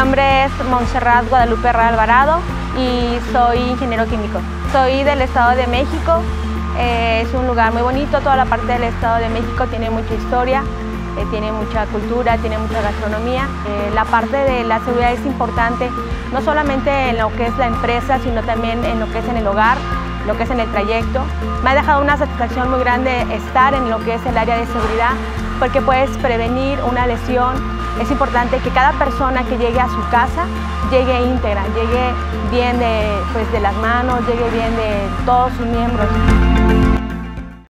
Nombre es Montserrat Guadalupe Real Alvarado y soy ingeniero químico. Soy del Estado de México, eh, es un lugar muy bonito, toda la parte del Estado de México tiene mucha historia, eh, tiene mucha cultura, tiene mucha gastronomía. Eh, la parte de la seguridad es importante, no solamente en lo que es la empresa, sino también en lo que es en el hogar, lo que es en el trayecto. Me ha dejado una satisfacción muy grande estar en lo que es el área de seguridad, porque puedes prevenir una lesión. Es importante que cada persona que llegue a su casa llegue íntegra, llegue bien de, pues, de las manos, llegue bien de todos sus miembros.